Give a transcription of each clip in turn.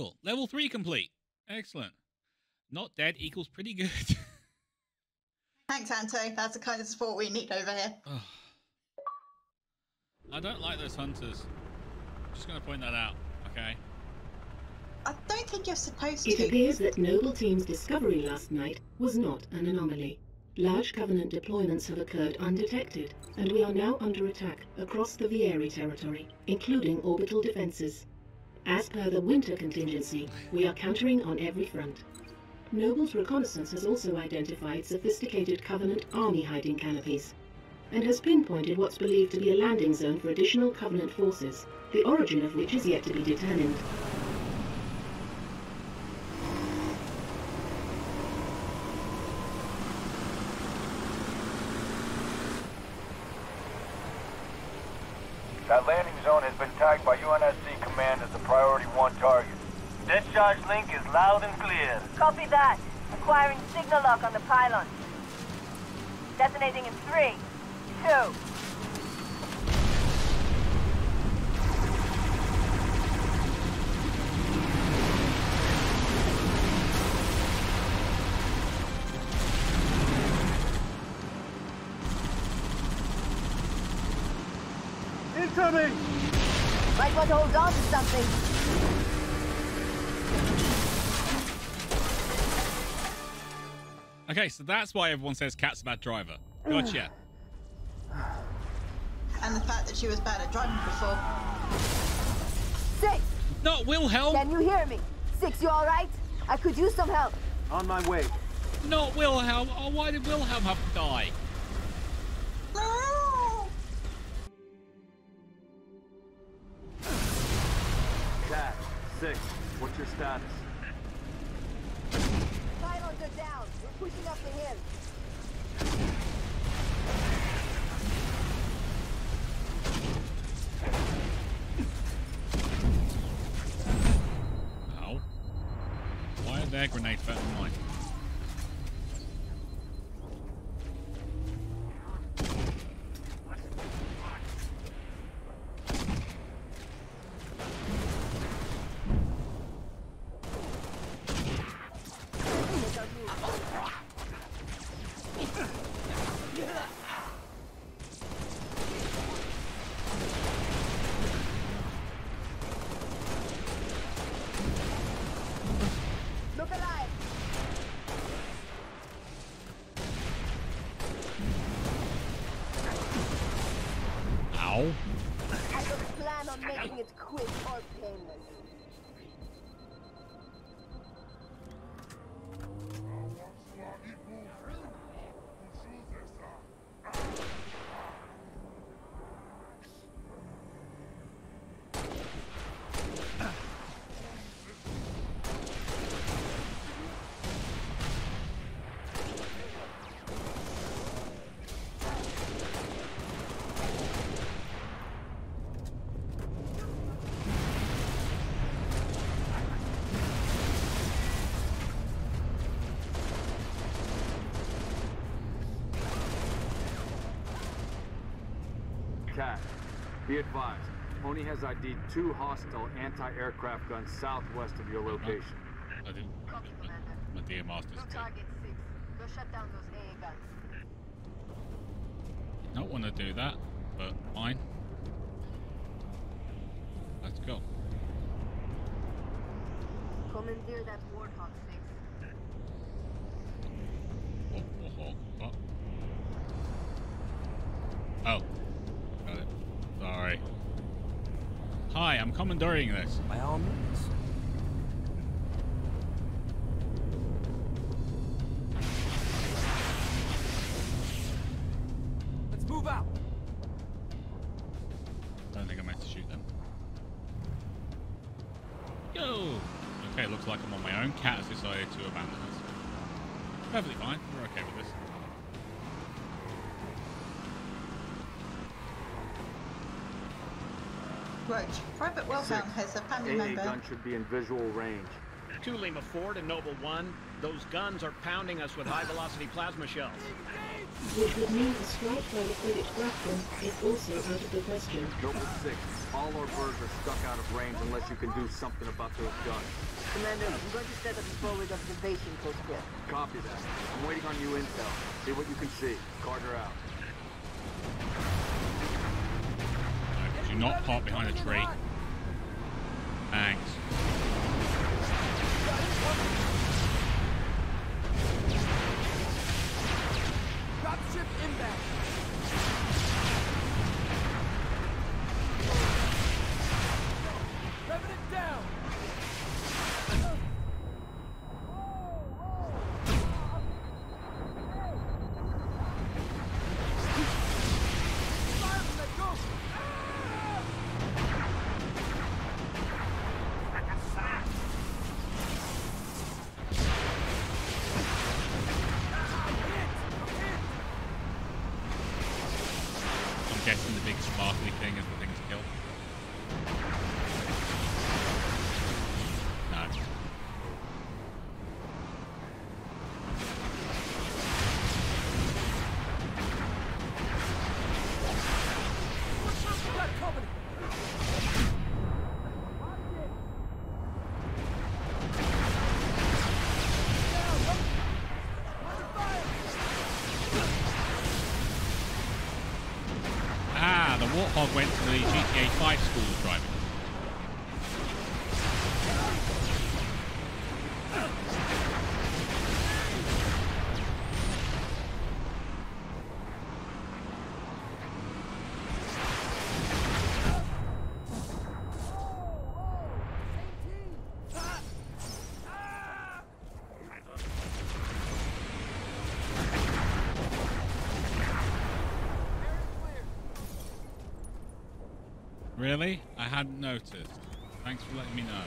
Sure. Level 3 complete. Excellent. Not dead equals pretty good. Thanks, Anto. That's the kind of support we need over here. Ugh. I don't like those hunters. I'm Just going to point that out, okay? I don't think you're supposed It to. It appears that Noble Team's discovery last night was not an anomaly. Large Covenant deployments have occurred undetected, and we are now under attack across the Viery territory, including orbital defenses. As per the winter contingency, we are countering on every front. Noble's reconnaissance has also identified sophisticated Covenant army hiding canopies, and has pinpointed what's believed to be a landing zone for additional Covenant forces, the origin of which is yet to be determined. That landing zone has been tagged by UNSC Command as a priority one target. Discharge link is loud and clear. Copy that. Acquiring signal lock on the pylon. Detonating in three, two. Incoming! Might want to hold on to something. Okay, so that's why everyone says Kat's a bad driver. Gotcha. And the fact that she was bad at driving before. Six, Not Wilhelm! can you hear me? Six, you alright? I could use some help. On my way. Not Wilhelm! Oh, why did Wilhelm have to die? No! Kat, six. What's your status? Pylons are down. We're pushing up the hill. Ow. Why are their grenades better than mine? Look alive. Ow. I don't plan on making it quick or painless. Kat, be advised. Pony has ID'd two hostile anti-aircraft guns southwest of your location. I didn't. My dear master's dead. target six. Go shut down those AA guns. Don't want to do that, but fine. Let's go. Commandeer that Warthog six. Oh, oh, oh, oh. Oh. Got it. Sorry. Hi, I'm commandeering this. By all means. Let's move out. Don't think I meant to shoot them. Go! Okay, looks like I'm on my own. Kat has decided to abandon us. Perfectly fine. We're okay with this. Roach, Private Wilhelm has a family AA member. gun should be in visual range. To Lima Ford and Noble One, those guns are pounding us with high-velocity plasma shells. which would mean a strike by the Frigates Grafton is also out of the question. Noble six. All our birds are stuck out of range unless you can do something about those guns. Commander, I'm going to set up a forward observation post here. Copy that. I'm waiting on you intel. See what you can see. Carter out. Not park behind a tree. Thanks. Went to the GTA 5 school Really? I hadn't noticed. Thanks for letting me know.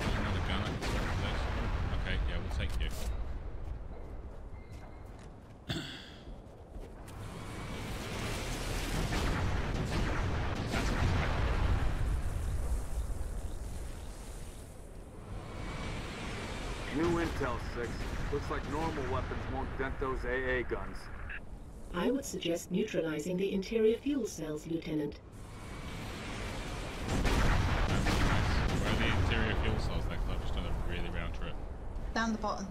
Another gun I can swap for this. Okay, yeah, we'll take you. That's a good weapon. New intel, 6. Looks like normal weapons won't dent those AA guns. I would suggest neutralizing the interior fuel cells, Lieutenant. Nice. Where are the interior fuel cells next? I've just done a really round trip. Yoink.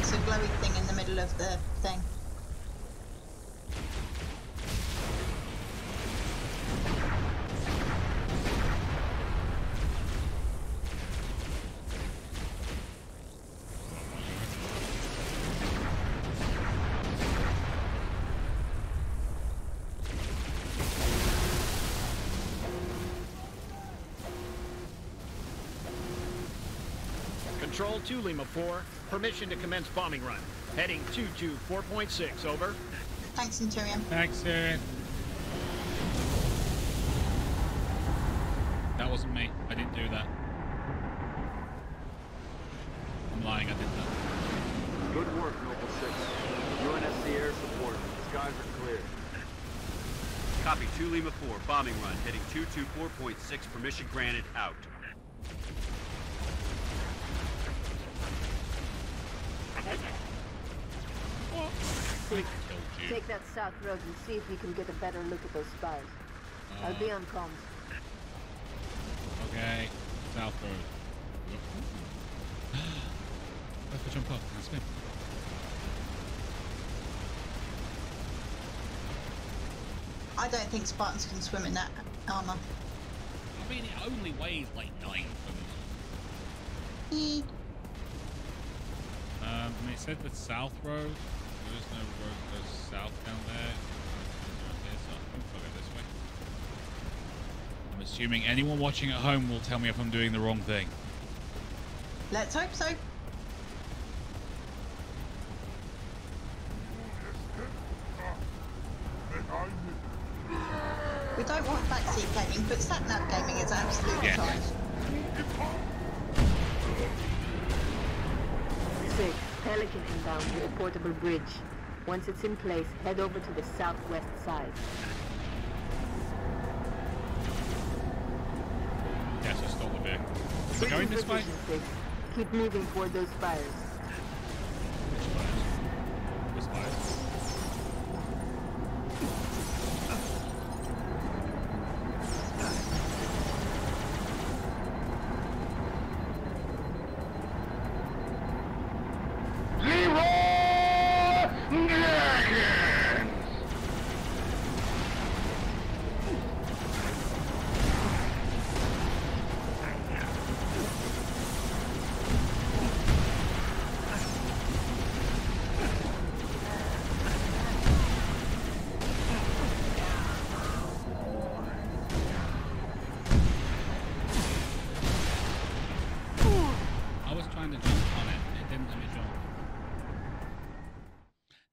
It's a glowy thing in the middle of the thing. Control to Lima 4. Permission to commence bombing run. Heading 224.6, over. Thanks, Centurion. Thanks, Aaron. That wasn't me. I didn't do that. I'm lying, I did that. Good work, Noble 6. UNSC air support. Skies are clear. Copy 2 Lima 4, bombing run, heading 224.6, permission granted, out. I killed you. Take that south road and see if we can get a better look at those spires. I'll be on comms. Okay, South Road. Let's go jump up and spin. I don't think Spartans can swim in that armor. I mean, it only weighs like nine tons. Um, and it said the South Road. There is no road that goes south down there. Okay, so I think I'll go this way. I'm assuming anyone watching at home will tell me if I'm doing the wrong thing. Let's hope so. We don't want backseat gaming, but sat-nav gaming is absolutely Yeah. fine. Sound to a portable bridge. Once it's in place, head over to the southwest side. Yes, I stole the bay. Is it going this way? Keep moving toward those spires.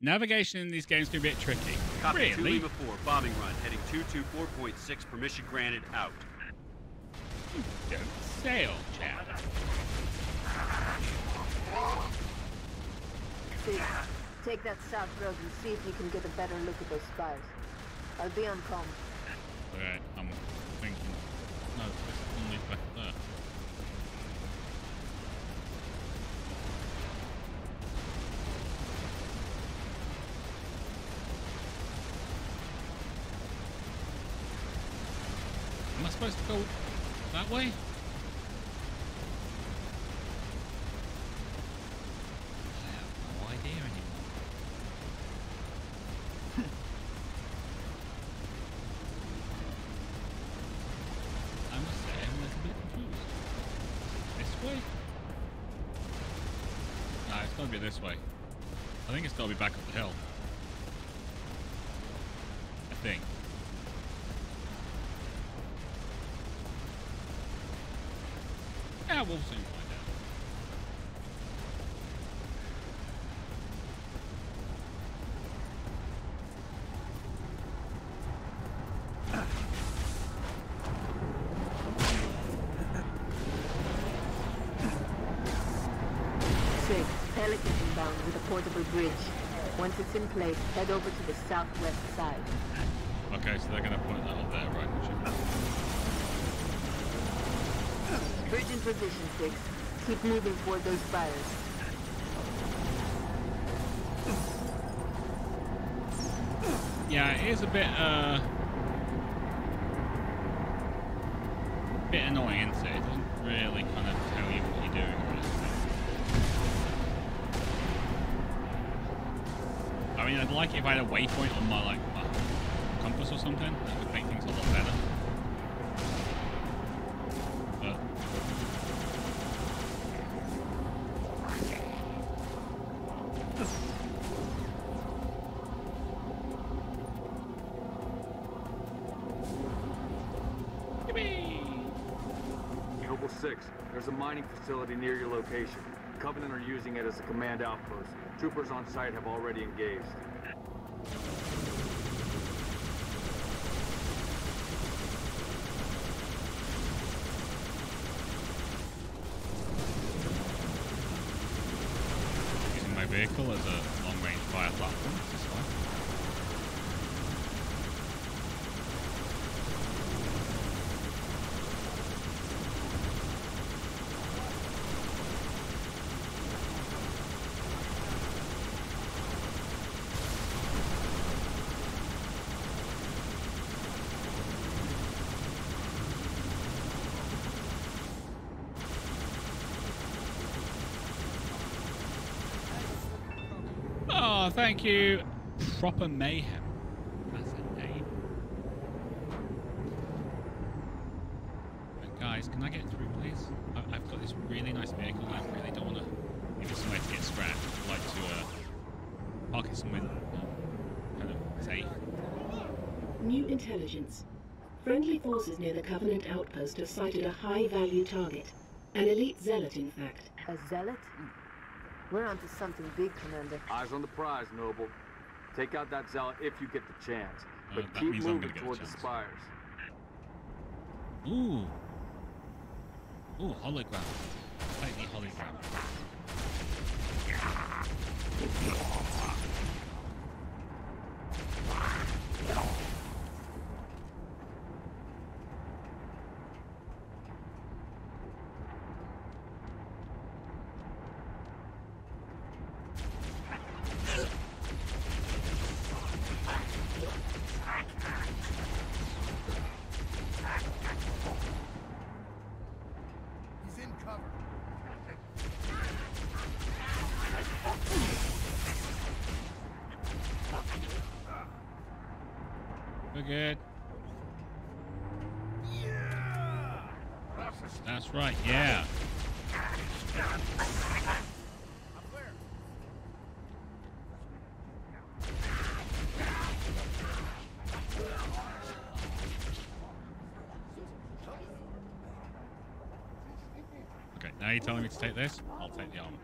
Navigation in these games can be a bit tricky. Copy 2 really? Lima 4, bombing run, heading 224.6, permission granted, out. Don't sail, chap. Six, take that south road and see if you can get a better look at those spires. I'll be on comm. Okay, I'm thinking. No, it's only back there. Am I supposed to go that way? No idea anymore. I must say a bit confused. This way? Nah, it's gotta be this way. I think it's gotta be back up the hill. I think. Yeah, we'll soon Pelican inbound with a portable bridge. Once it's in place, head over to the southwest side. Okay, so they're gonna put that up there, right? Bridge position, Six. Keep moving toward those spires. Yeah, it is a bit, uh... bit annoying, isn't it? Doesn't really kind of tell you what you're doing. I mean, I'd like it if I had a waypoint on my, like, my compass or something. That would make things a lot better. Facility near your location. Covenant are using it as a command outpost. Troopers on site have already engaged. Using my vehicle as a long-range fire platform. This is fine. Oh, thank you. Proper mayhem. That's a name. But guys, can I get through, please? I I've got this really nice vehicle. and I really don't want to leave it somewhere to get scratched. I'd like to uh, park it somewhere uh, kind of safe. New intelligence. Friendly forces near the Covenant outpost have sighted a high-value target. An elite zealot, in fact. A zealot? We're onto something big, Commander. Eyes on the prize, Noble. Take out that zealot if you get the chance. Uh, But that keep moving gonna get a toward the spires. Ooh. Ooh, hologram. Slightly hologram. We're good. That's right, yeah. Okay, now you're telling me to take this? I'll take the armor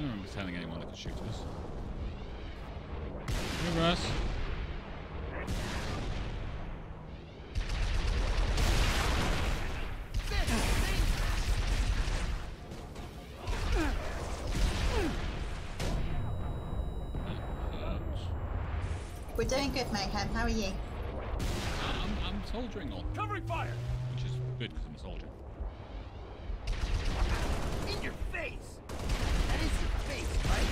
I don't remember telling anyone that could shoot us. Hey, Russ. We're doing good, Mayhem. How are you? I'm, I'm soldiering on, Covering fire! which is good because I'm a soldier. In your face! That is your face, right?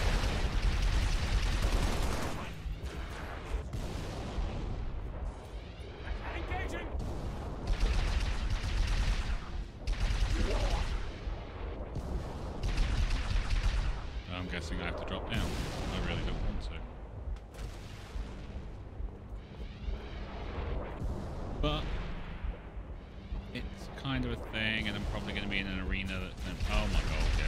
Engaging! I'm guessing I have to drop down. I really don't want to. But kind of a thing, and I'm probably going to be in an arena that. Oh my god! Yeah.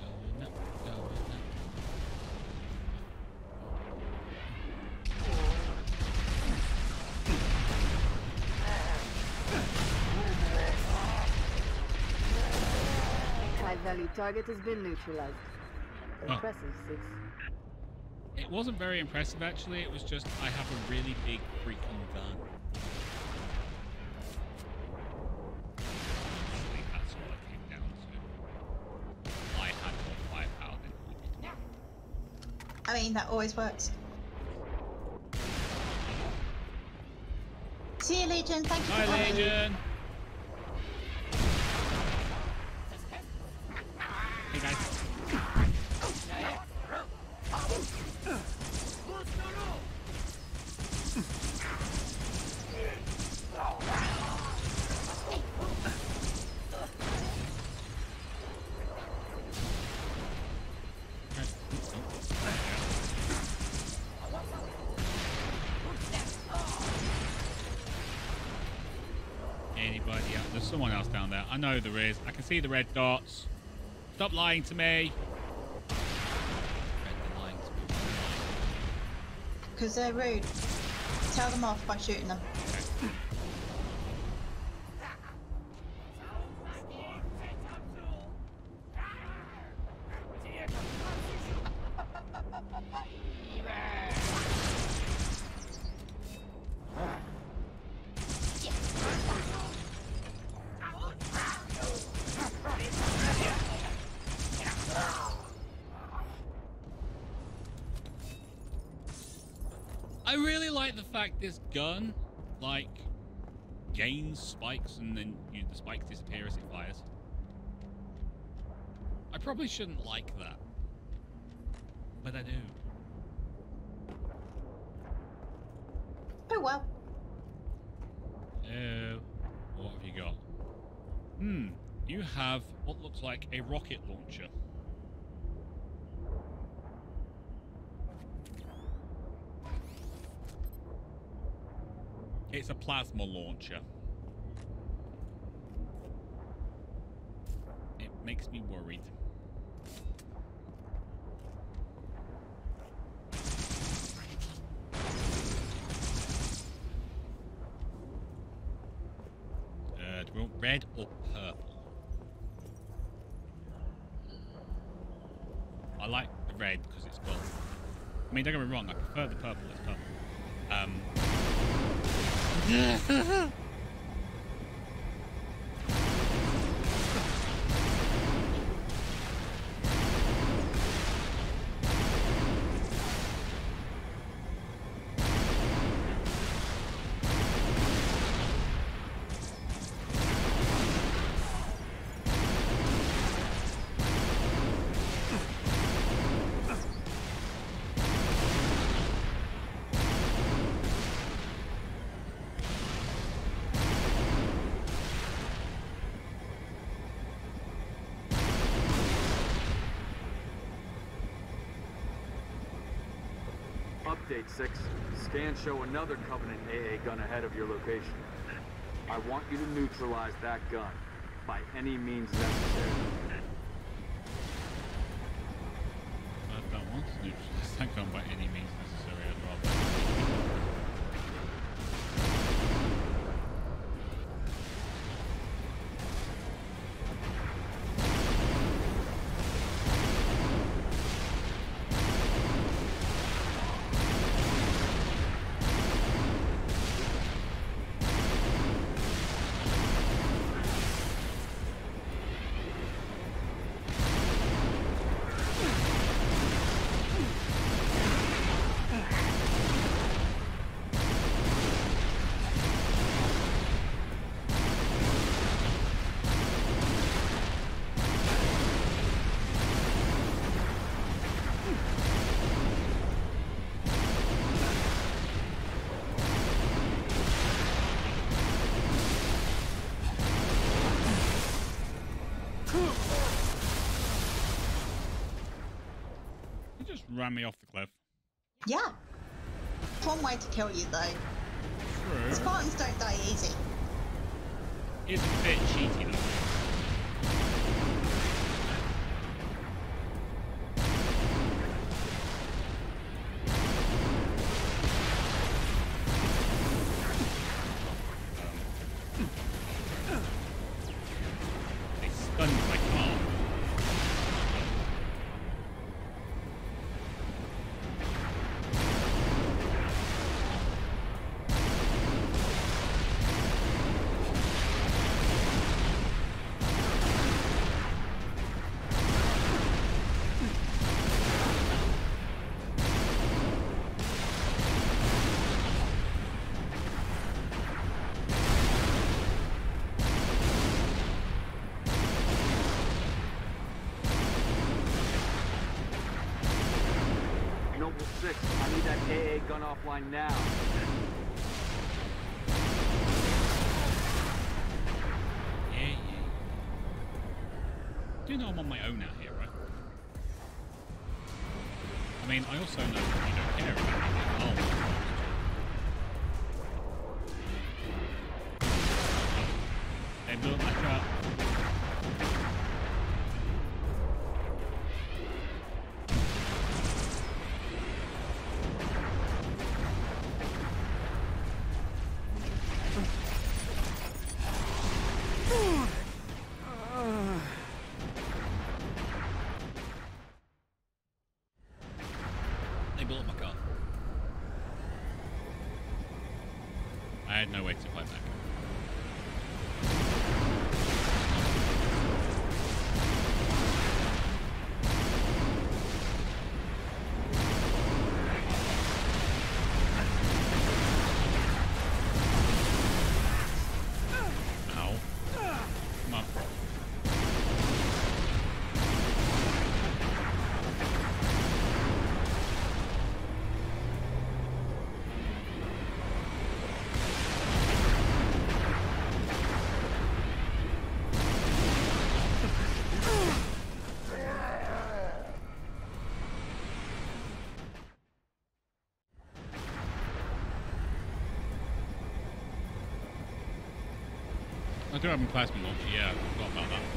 Going up, going up. High-value target has been neutralized. Oh. Six. It wasn't very impressive, actually. It was just I have a really big freaking gun. Honestly, that's all it came down to. I had more firepower than he did. I mean, that always works. See you, Legion. Thank you Hi, for coming. Legion! Know there is. I can see the red dots. Stop lying to me. Lying to me. Because they're rude. Tell them off by shooting them. I really like the fact this gun, like, gains spikes and then you, the spikes disappear as it fires. I probably shouldn't like that. But I do. Oh well. Uh, what have you got? Hmm, you have what looks like a rocket launcher. It's a plasma launcher. It makes me worried. Uh, do we want red or purple? I like the red because it's got. I mean, don't get me wrong. I prefer the purple as purple. Um. Update 6. Scans show another Covenant AA gun ahead of your location. I want you to neutralize that gun by any means necessary. I don't want to neutralize that gun by any means necessary. Just ran me off the cliff. Yeah. One way to kill you though. True. Spartans don't die easy. It's a bit cheaty though. Offline now. Yeah, yeah. Do you know I'm on my own no way to fight back. Do have a plasma launcher. Yeah, I forgot about that.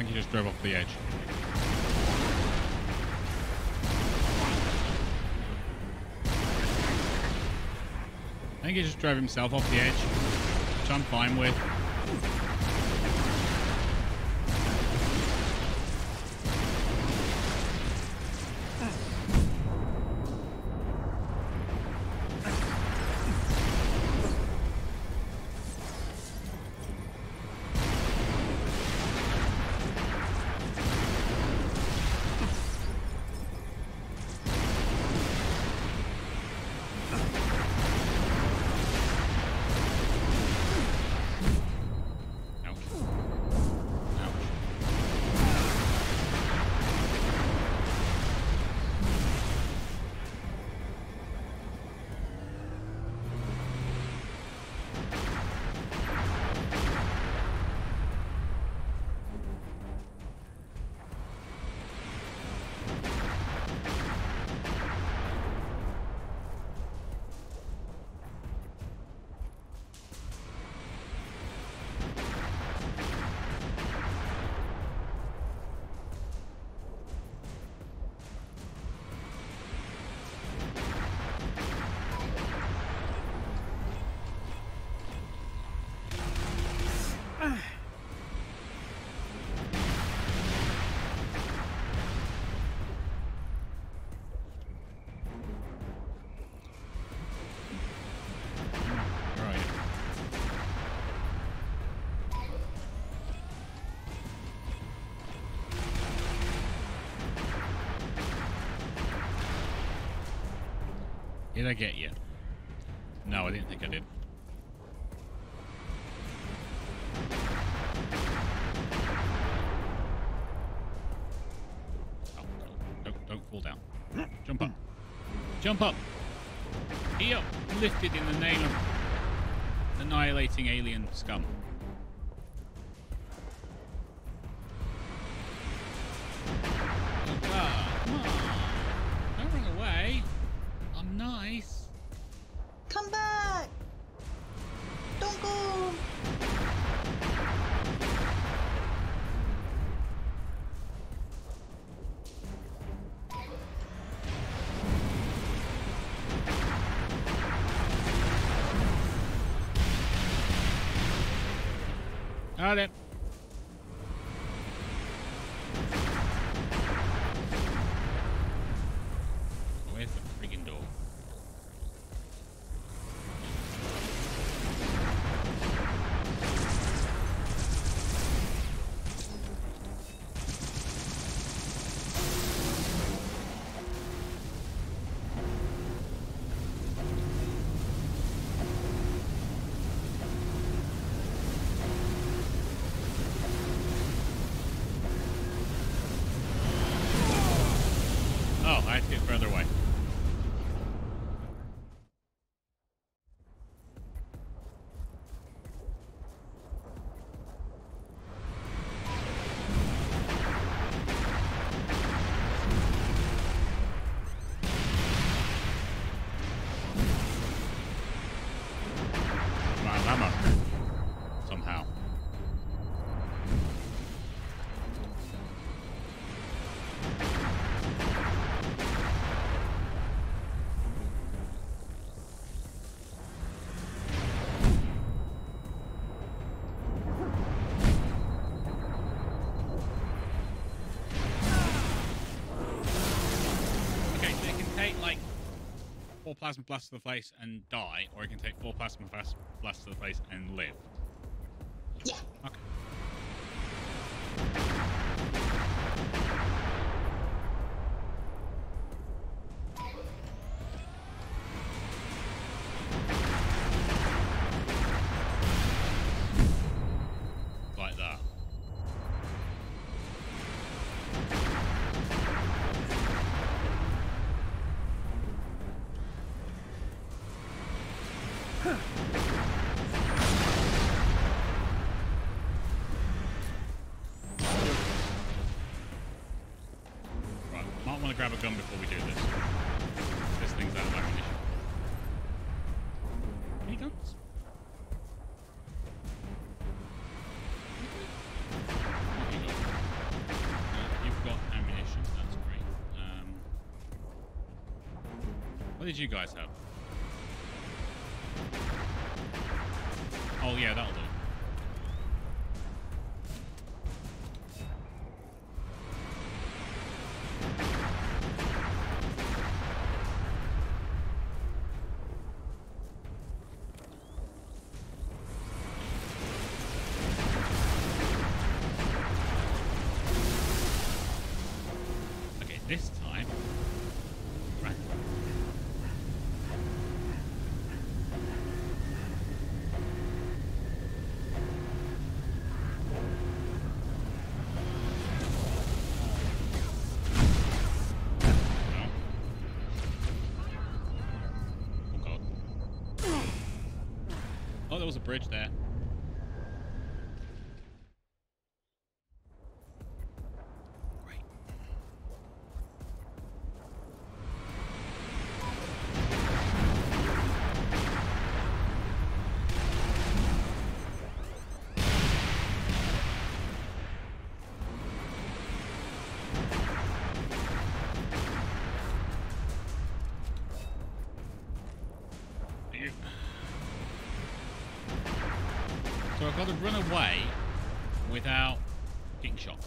Think he just drove off the edge. I think he just drove himself off the edge, which I'm fine with. Did I get you? No, I didn't think I did. Oh, don't, don't fall down. Jump up. Jump up. Be uplifted in the name of annihilating alien scum. Plasma blast to the face and die, or it can take four plasma blas- blasts to the face and live. Want to grab a gun before we do this. This thing's out of ammunition. Any guns? You've got ammunition, that's great. Um, what did you guys have? Yeah, that'll do. Bridge there. Got to run away without getting shot.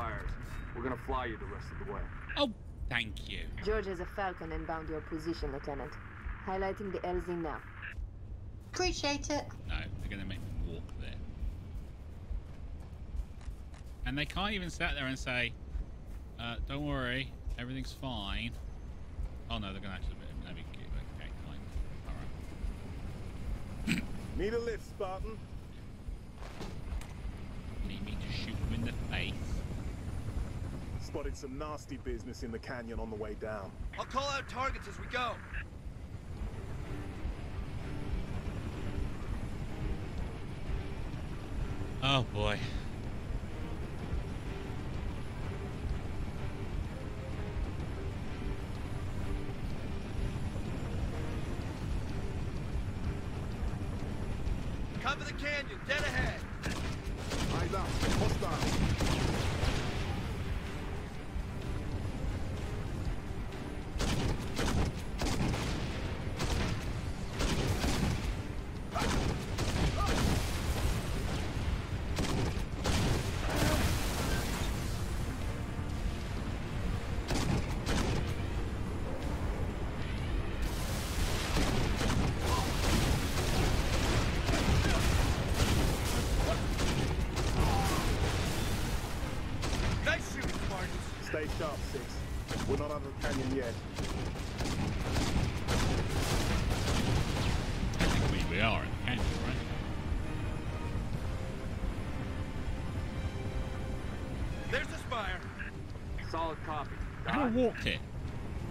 Recon on those spires. We're gonna fly you the rest of the way. Oh, thank you. George has a Falcon inbound your position, Lieutenant. Highlighting the LZ now. Appreciate it. No, they're going to make me walk there. And they can't even sit there and say, uh, don't worry, everything's fine. Oh no, they're going to actually let me get okay, fine. Alright. Need a lift, Spartan? Need me to shoot them in the face. Spotted some nasty business in the canyon on the way down. I'll call out targets as we go. Oh boy. Yet. Technically we are in the canyon, right? There's the spire. Solid copy. How do I walk here?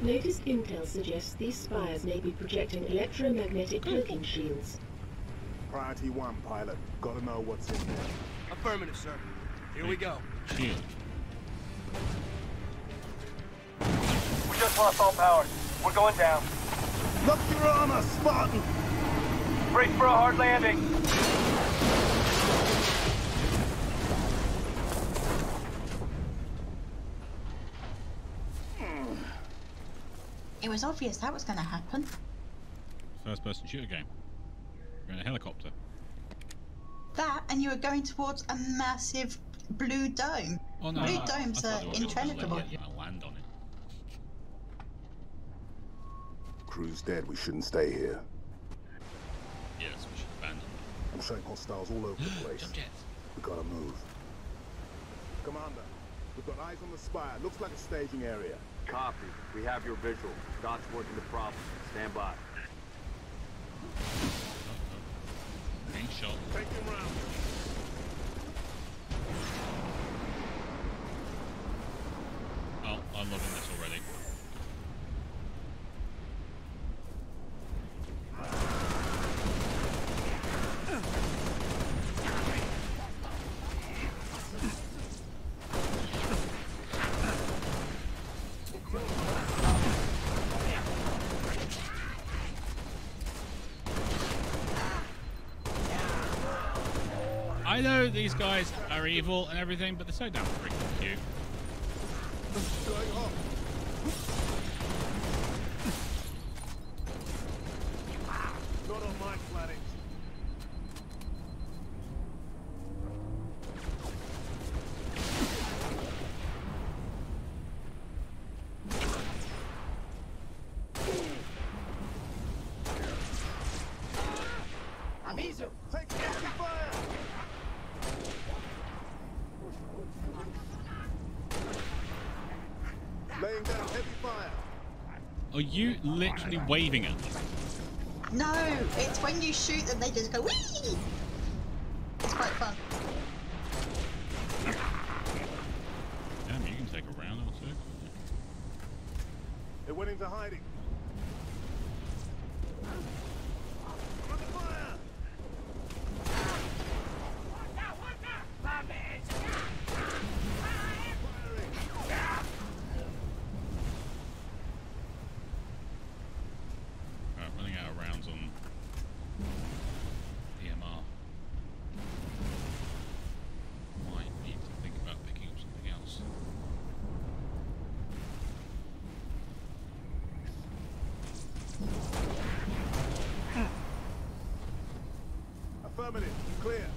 Latest intel suggests these spires may be projecting electromagnetic hmm. cloaking shields. Priority one, pilot. Gotta know what's in there. Affirmative, sir. Here we go. Shield. We just lost all power. We're going down. Look your armor, Spartan! Brace for a hard landing. Hmm. It was obvious that was going to happen. First person shooter game. You're in a helicopter. That, and you were going towards a massive blue dome. Oh no. blue I- domes I are thought there was just like, impenetrable. land on it. Crew's dead. We shouldn't stay here. Yes, we should abandon. I'm showing hostiles all over the place. Jump jets. We gotta move. Commander, we've got eyes on the spire. Looks like a staging area. Copy. We have your visual. Kat's working the problem. Stand by. Uh-huh. Getting shot. Take him round. Oh, I'm loving this already. I know these guys are evil and everything, but they're so damn freaking cute. Going off. Not on my planet. Amizu! Take heavy fire! Laying down heavy fire. Are you literally waving at them? No, it's when you shoot them, they just go wee. It's quite fun. Damn, you can take a round or two. They went into hiding. Under fire! Right, running out of rounds on DMR. Might need to think about picking up something else. Affirmative. Clear.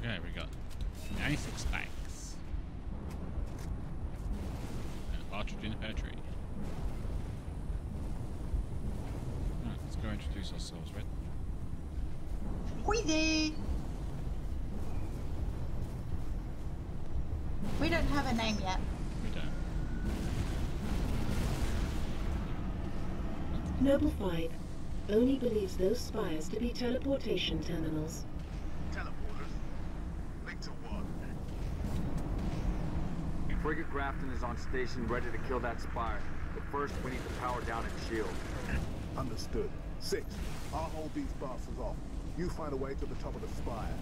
Okay, we got 96 stacks. And a partridge in a pear tree. Right, let's go introduce ourselves, right? Hoi there. We don't have a name yet. We don't. Noble 5 ONI believes those spires to be teleportation terminals. Teleporters. Link to what? Frigate Grafton is on station ready to kill that spire. But first, we need to power down its shield. Understood. Six. I'll hold these bastards off. You find a way to the top of the spire.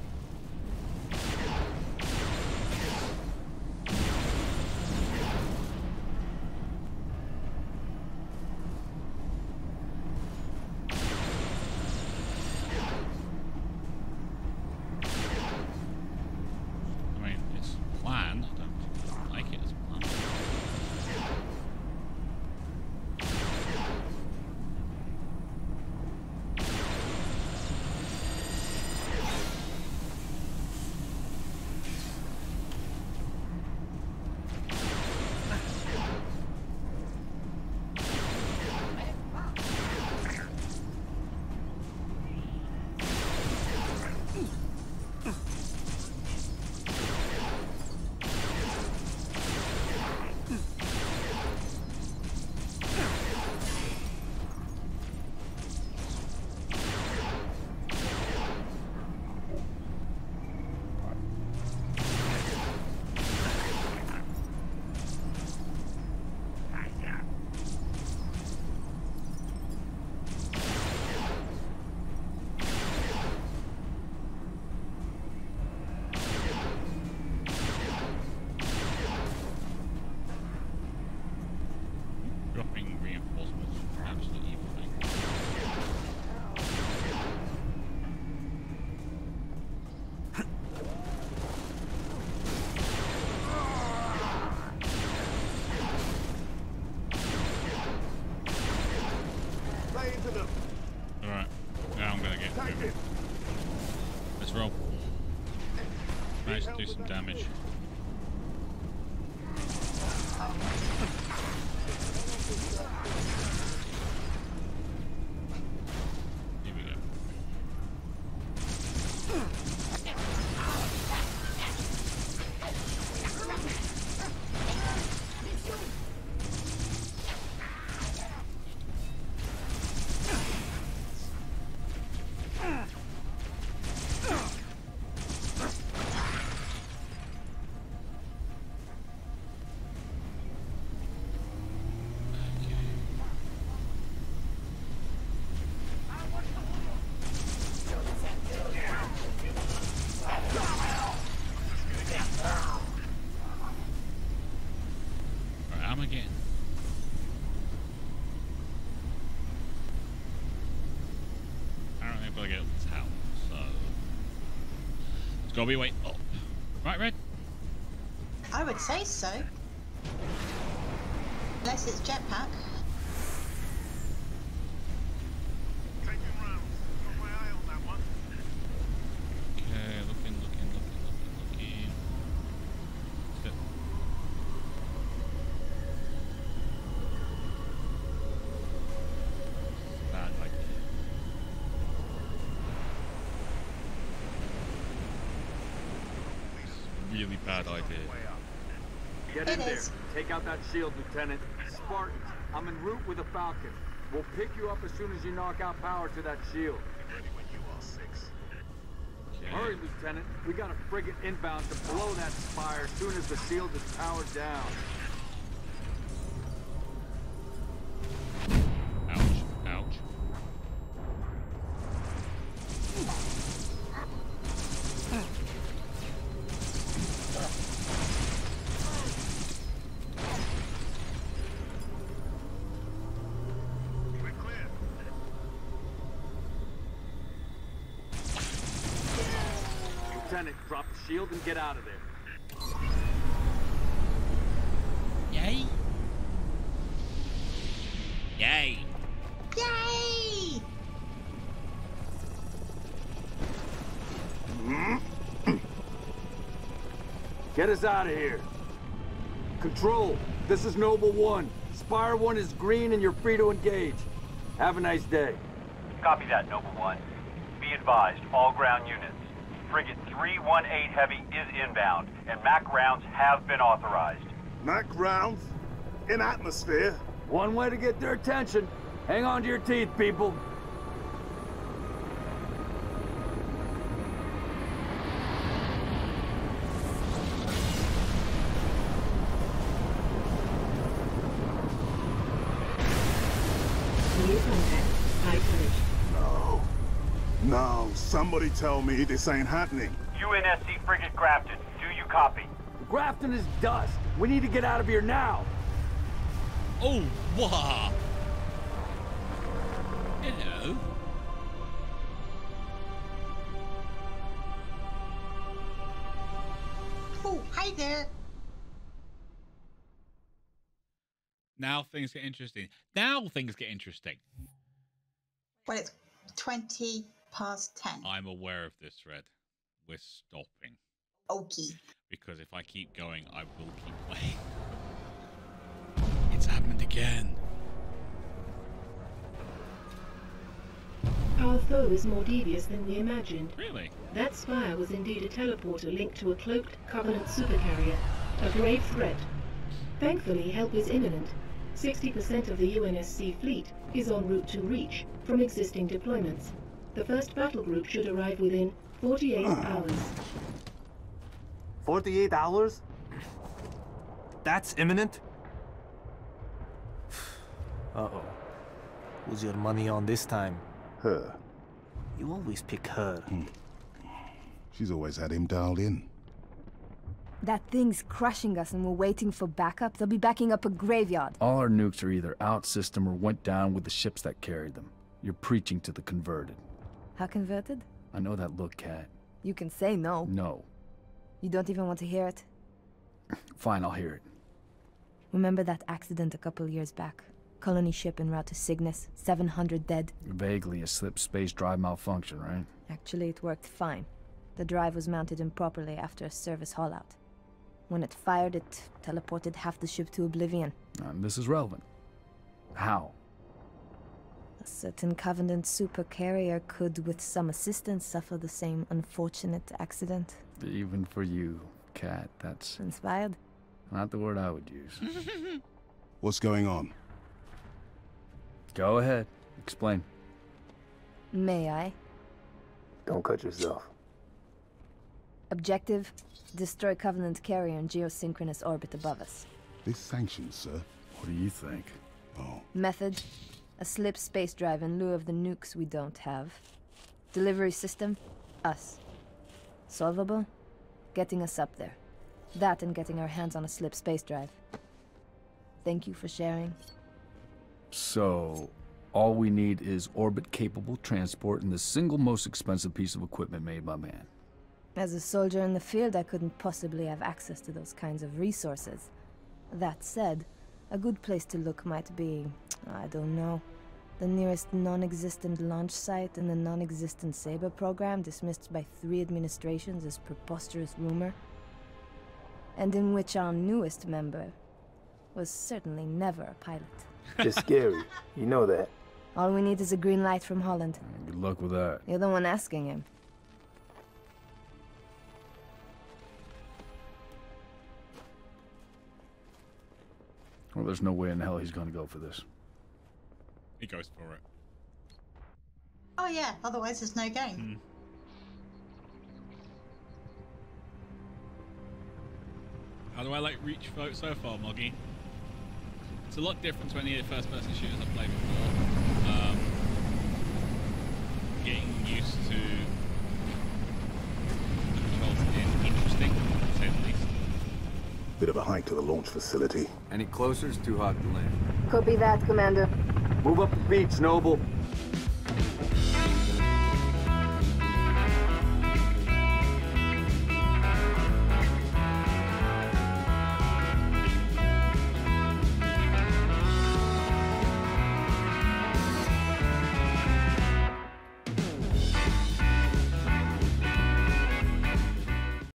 Do some damage. Gotta be way up. Oh. Right, Red? I would say so. Unless it's jetpack. Okay, looking, looking, looking, looking, looking. Sit. Bad idea. Really bad idea. Get in there. is. Take out that shield, Lieutenant. Spartans, I'm en route with a Falcon. We'll pick you up as soon as you knock out power to that shield. Hurry, Lieutenant. We got a frigate inbound to blow that spire as soon as the shield is powered down. Shield and get out of there. Yay! Yay! Yay! Get us out of here. Control, this is Noble One. Spire One is green and you're free to engage. Have a nice day. Copy that, Noble One. Be advised, all ground units. Frigate 318 Heavy is inbound, and MAC rounds have been authorized. Mac rounds? In atmosphere? One way to get their attention. Hang on to your teeth, people. New contact. High courage. No. No, somebody tell me this ain't happening. UNSC Frigate Grafton, do you copy? Grafton is dust. We need to get out of here now. Oh, wow! Hello. Oh, hi there. Now things get interesting. Now things get interesting. Well, it's 20 past 10. I'm aware of this, Red. We're stopping. Okay. Because if I keep going, I will keep playing. It's happened again. Our foe is more devious than we imagined. Really? That spire was indeed a teleporter linked to a cloaked Covenant supercarrier, a grave threat. Thankfully, help is imminent. 60% of the UNSC fleet is en route to Reach from existing deployments. The first battle group should arrive within 48 hours. 48 hours? That's imminent? Uh-oh. Who's your money on this time? Her. You always pick her. Hmm. She's always had him dialed in. That thing's crushing us and we're waiting for backup. They'll be backing up a graveyard. All our nukes are either out system or went down with the ships that carried them. You're preaching to the converted. How converted? I know that look, Kat. You can say no. No. You don't even want to hear it. Fine, I'll hear it. Remember that accident a couple years back? Colony ship en route to Cygnus, 700 dead. Vaguely a slip space drive malfunction, right? Actually, it worked fine. The drive was mounted improperly after a service haul-out. When it fired, it teleported half the ship to oblivion. And this is relevant. How? A certain Covenant supercarrier could, with some assistance, suffer the same unfortunate accident. Even for you, Kat, that's Inspired? not the word I would use. What's going on? Go ahead. Explain. May I? Don't cut yourself. Objective destroy Covenant carrier in geosynchronous orbit above us. This sanctions, sir. What do you think? Oh. Method a slip space drive in lieu of the nukes we don't have. Delivery system us. Solvable? Getting us up there. That and getting our hands on a slip space drive. Thank you for sharing. So, all we need is orbit-capable transport and the single most expensive piece of equipment made by man. As a soldier in the field, I couldn't possibly have access to those kinds of resources. That said, a good place to look might be, I don't know, the nearest non-existent launch site in the non-existent Saber program dismissed by three administrations as preposterous rumor, and in which our newest member was certainly never a pilot. Just scary. You know that. All we need is a green light from Holland. Good luck with that. You're the one asking him. Well, there's no way in hell he's gonna go for this. He goes for it. Oh yeah, otherwise there's no game. Hmm. How do I like reach fo- so far, Moggy? It's a lot different to any of the first-person shooters I've played before. Um, getting used to the controls in interesting, to say the least. Bit of a hike to the launch facility. Any closer is too hot to land. Copy that, Commander. Move up the beach, Noble.